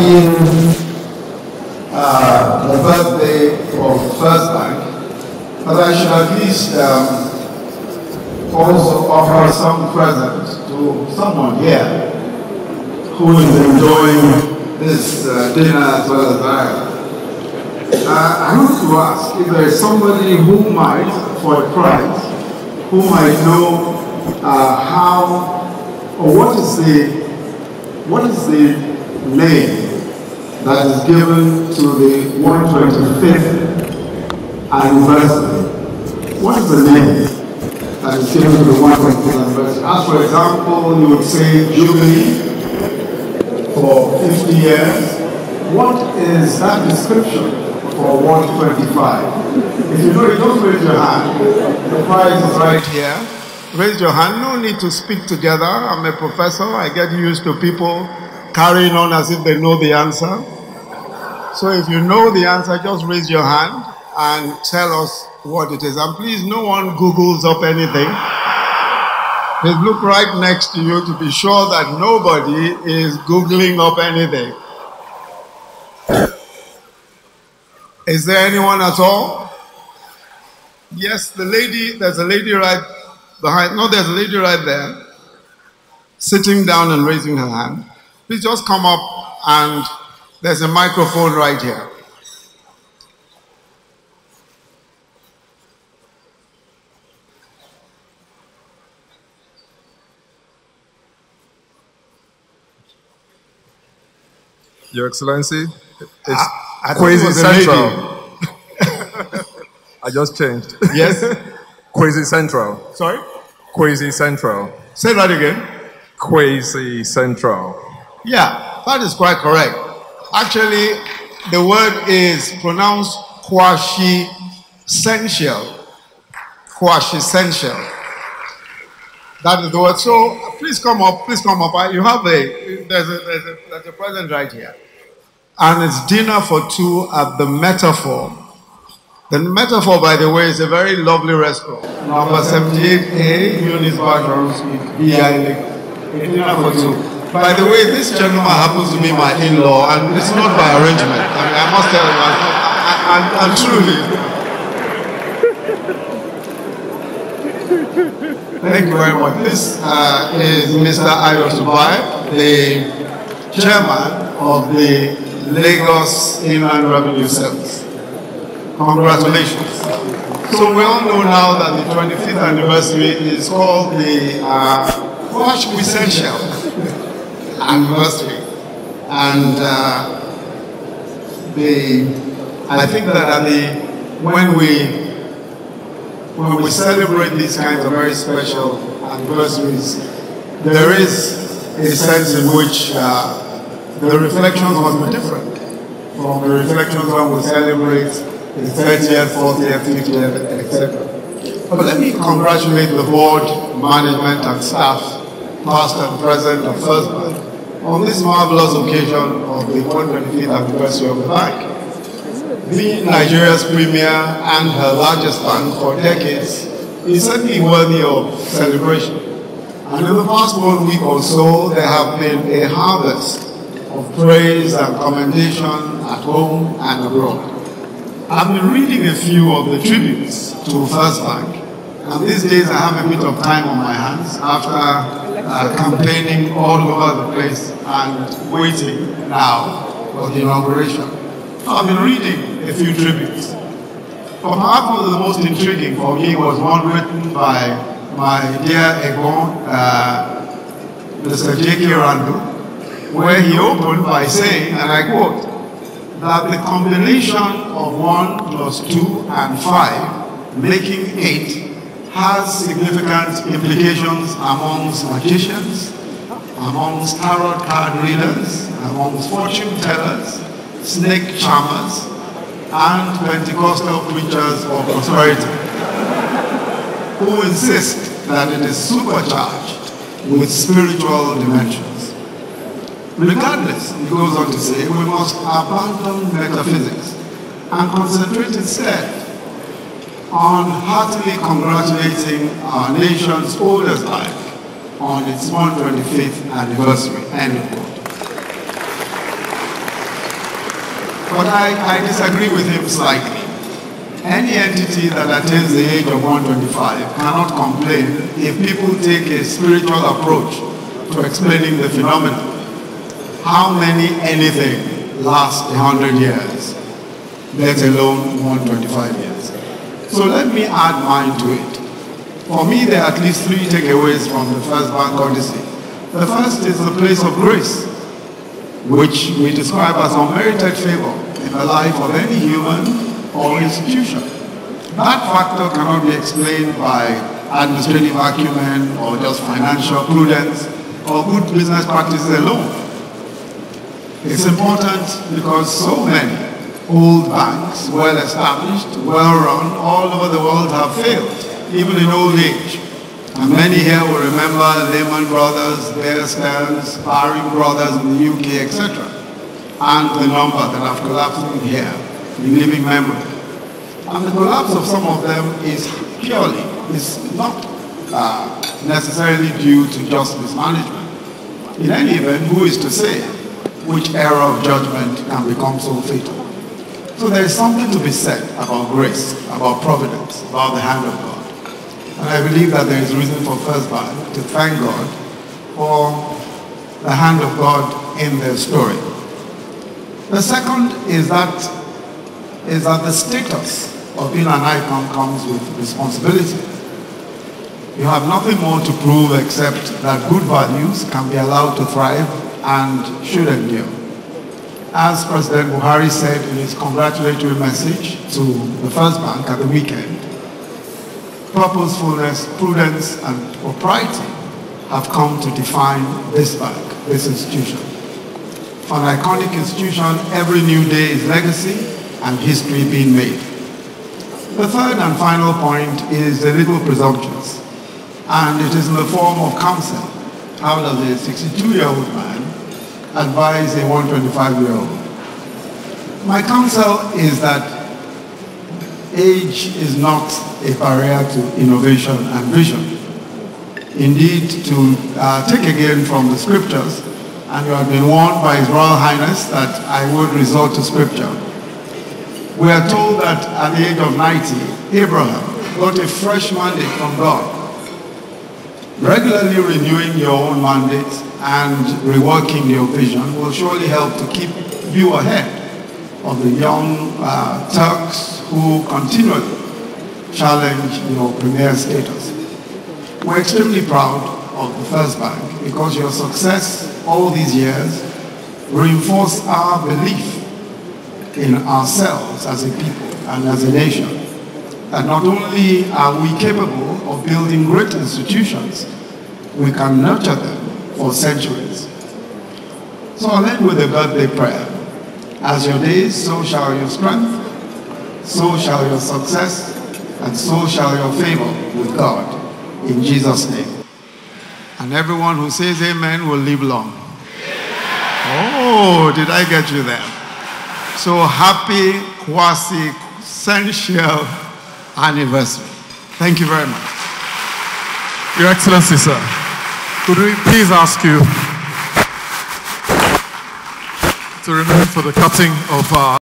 in uh, the birthday of First Bank, but I should at least um, also offer some present to someone here who is enjoying this uh, dinner as well as I. Uh, I want to ask if there is somebody who might, for a price, who might know uh, how or what is the what is the name that is given to the 125th anniversary? What is the name that is given to the 125th anniversary? As for example, you would say Jubilee for 50 years. What is that description for 125? If you know it, don't raise your hand. The prize is right here. Raise your hand. No need to speak together. I'm a professor. I get used to people carrying on as if they know the answer. So if you know the answer, just raise your hand and tell us what it is. And please, no one Googles up anything. Please look right next to you to be sure that nobody is Googling up anything. Is there anyone at all? Yes, the lady, there's a lady right behind. No, there's a lady right there sitting down and raising her hand. Please just come up and there's a microphone right here. Your Excellency, it's I, I Quasi Central. I just changed. Yes? Quasi Central. Sorry? Quasi Central. Say that again. Quasi Central. Yeah, that is quite correct. Actually, the word is pronounced quasquicentennial. Quasquicentennial. That is the word. So please come up, please come up. You have a there's a there's a, there's a present right here. And it's dinner for two at the Metaphor. The Metaphor, by the way, is a very lovely restaurant. Number 78A, Younis Bashorun, BI A dinner for two. By the way, this gentleman happens to be my in-law, and it's not by arrangement. I, mean, I must tell you, I, I, I, truly. Thank you very much. This uh, is Mr. Ayo Subair, the chairman of the Lagos Inland Revenue Service. Congratulations. So we all know now that the 25th anniversary is called the uh, Quasquicentennial anniversary. And uh, the, I think that at the, when we when we celebrate these kinds of very special anniversaries, there is a sense in which uh, the reflections must be different from the reflections when we celebrate the 30th, 40th, 50th, etc. But let me congratulate the board, management, and staff, past and present of First on this marvelous occasion of the 125th anniversary of the bank being Nigeria's premier and her largest bank for decades is certainly worthy of celebration. And in the past one week or so, there have been a harvest of praise and commendation at home and abroad. I've been reading a few of the tributes to First Bank, and these days I have a bit of time on my hands after uh, campaigning all over the place and waiting now for the inauguration. So I've been reading a few tributes. But perhaps the most intriguing for me was one written by my dear Egbon, uh, Mr. J.K. Randall, where he opened by saying, and I quote, that the combination of 1 plus 2 and 5, making 8, has significant implications amongst magicians, amongst tarot card readers, amongst fortune tellers, snake charmers, and Pentecostal preachers of prosperity who insist that it is supercharged with spiritual dimensions. Regardless, he goes on to say, we must abandon metaphysics and concentrate instead on heartily congratulating our nation's oldest life on its 125th anniversary. End but I, I disagree with him slightly. Any entity that attains the age of 125 cannot complain if people take a spiritual approach to explaining the phenomenon. How many anything lasts 100 years, let alone 125 years? So let me add mine to it. For me, there are at least three takeaways from the first bank odyssey. The first is the place of grace, which we describe as unmerited favor in the life of any human or institution. That factor cannot be explained by administrative acumen or just financial prudence or good business practices alone. It's important because so many old banks, well established, well run, all over the world have failed, even in old age. And many here will remember Lehman Brothers, Bear Stearns, Baring Brothers in the UK, etc. And the number that have collapsed in here, in living memory. And the collapse of some of them is purely, is not uh, necessarily due to just mismanagement. In any event, who is to say which error of judgment can become so fatal? So there is something to be said about grace, about providence, about the hand of God. And I believe that there is reason for First Bank to thank God for the hand of God in their story. The second is that, is that the status of being an icon comes with responsibility. You have nothing more to prove except that good values can be allowed to thrive and should endure. As President Buhari said in his congratulatory message to the First Bank at the weekend, purposefulness, prudence, and propriety have come to define this bank, this institution. For an iconic institution, every new day is legacy and history being made. The third and final point is a little presumptuous, and it is in the form of counsel. How does a 62-year-old man advise a 125-year-old? My counsel is that age is not a barrier to innovation and vision. Indeed, to uh, take again from the scriptures, and you have been warned by His Royal Highness that I would resort to scripture. We are told that at the age of 90, Abraham got a fresh mandate from God. Regularly renewing your own mandate and reworking your vision will surely help to keep you ahead of the young uh, Turks who continually challenge your premier status. We're extremely proud of the First Bank because your success all these years reinforced our belief in ourselves as a people and as a nation. That not only are we capable of building great institutions, we can nurture them for centuries. So I'll end with a birthday prayer. As your days, so shall your strength, so shall your success, and so shall your favor with God. In Jesus' name. And everyone who says amen will live long. Oh, did I get you there? So happy quasquicentennial anniversary. Thank you very much. Your Excellency, sir, could we please ask you to remain for the cutting of our